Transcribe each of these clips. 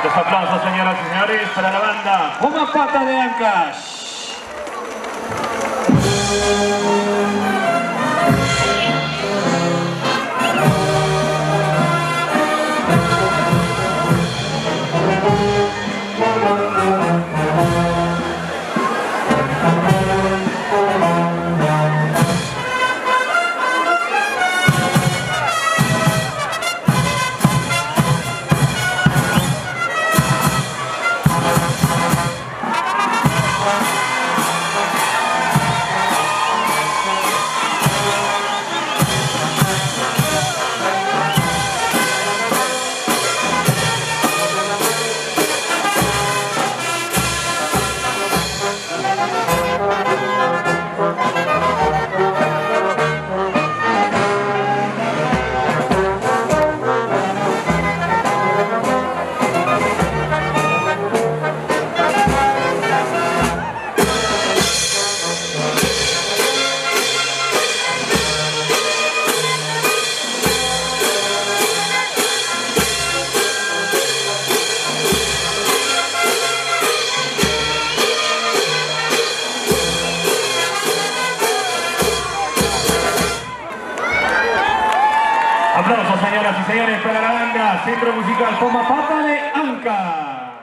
Fuertes aplausos, señoras y señores, para la banda Una Pata de Ancash. Aplausos, señoras y señores, para la banda Centro Musical Poma Pata de Anca.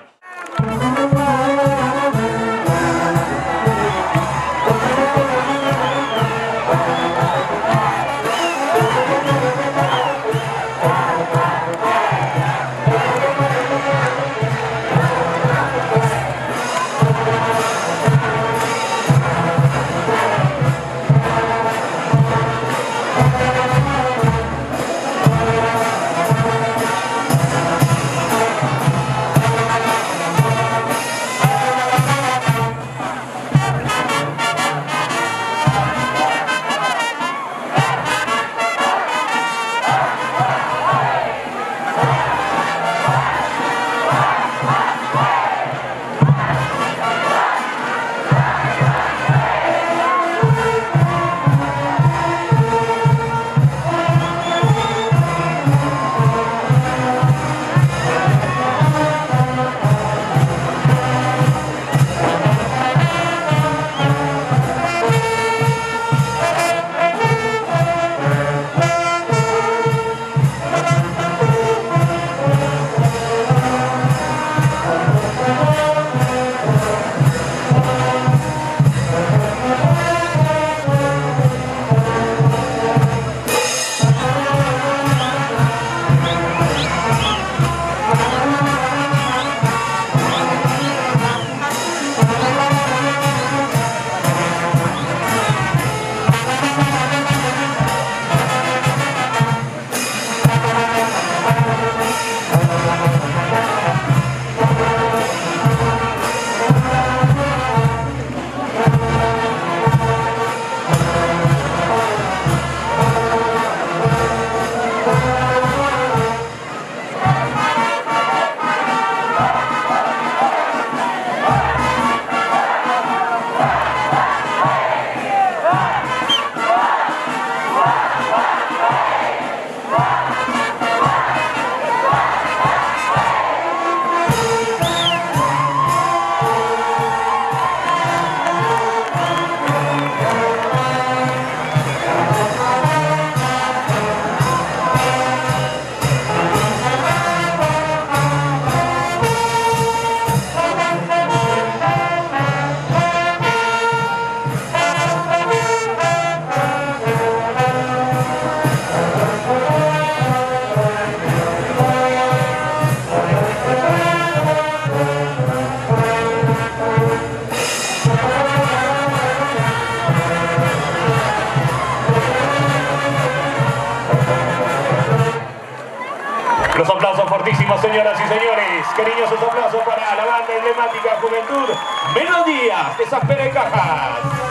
Los aplausos fortísimos, señoras y señores. Cariñosos aplausos para la banda emblemática Juventud Melodías de esas Cajas.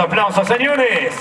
Aplausos, señores.